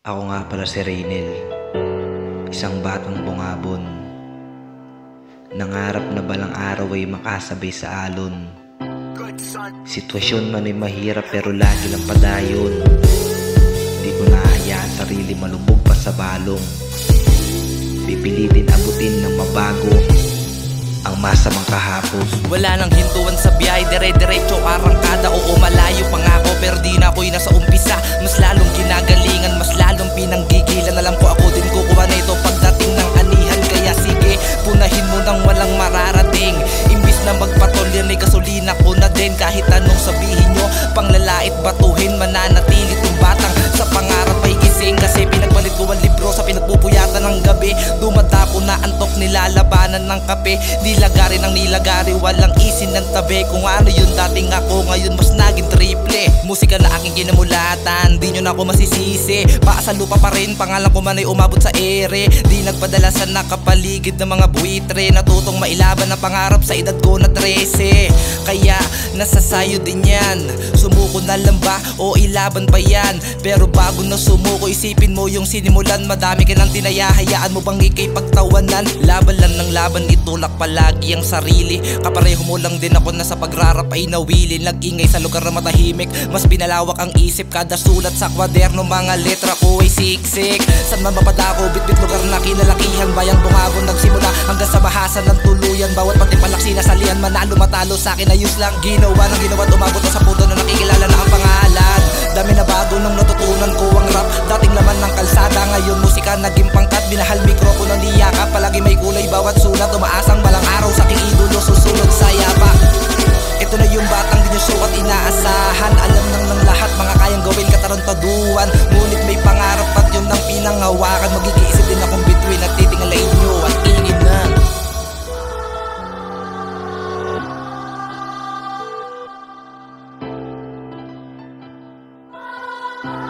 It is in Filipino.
Ako nga pala si Raynel, isang batang bungabon. Nangarap na balang araw ay makasabay sa alon. Sitwasyon man ay mahirap pero lagi lang padayon. Di ko naahayaan sarili malubog pa sa balong. Pipilitin abutin ng mabago ang masamang kahapon. Wala nang hintuan sa biyay, dire-diretso arangkada Oo din Kahit anong sabihin nyo, panglalait batuhin Mananatili tong batang. Sa pangarap ay gising Kasi pinagpalit ko ang libro sa pinagpupuyatan ng gabi. Dumadapo na antok nilalabanan ng kape. Nilagari ng nilagari walang isin ng tabi. Kung ano yun dating ako ngayon mas naging triple. Musika na aking ginamulatan Di nyo na ako masisisi. Baka lupa pa rin pangalan ko man ay umabot sa ere. Di nagpadala sa nakapaligid ng mga buitre. Natutong mailaban ang pangarap sa edad ko na 13 Kaya nasa sayo din yan? Sumuko na lang ba o ilaban pa yan? Pero bago na sumuko isipin mo yung sinimulan. Madami ka nang tinaya hayaan mo bang ikay pagtawanan Laban lang ng laban itulak palagi ang sarili. Kapareho mo lang din ako na sa pagrarap ay nawili. Nag-ingay sa lugar na matahimik Mas pinalawak ang isip. Kada sulat sa kwaderno Mga letra ko ay siksik. San man mapadako bitbit lugar na kinalakihan Bayang bungabon nagsimula hanggang sa bahasan ng tuluyan Bawat patipalak sinasalihan manalo matalo. Sa akin ayos lang Ginawa ng ginawa at umabot na sa puto na nakikilala na ang pangalan. Dami na bago nung natutunan ko ang rap Dating laman ng kalsada. Ngayon musika naging pangkat Binahal mikropono niyaka palagi may kulay bawat sulat Umaasang balang araw. Sa aking idolo susunod sa yapa. Ito na yung batang di nyo sukat inaasahan. Alam nang ng lahat mga kayang gawin katarantaduan Bye.